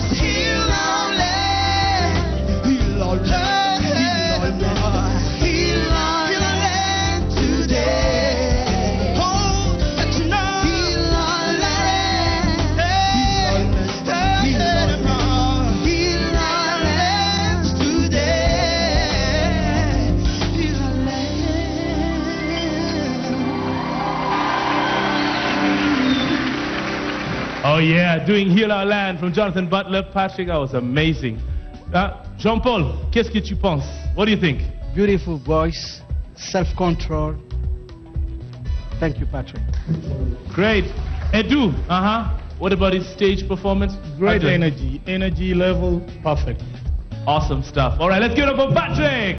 I'll Oh yeah, doing Heal Our Land from Jonathan Butler. Patrick, that was amazing. Uh, Jean-Paul, qu'est-ce que tu penses? What do you think? Beautiful voice, self-control. Thank you, Patrick. Great. Edu, uh-huh. What about his stage performance? Great Patrick? energy, energy level, perfect. Awesome stuff. All right, let's give it up for Patrick.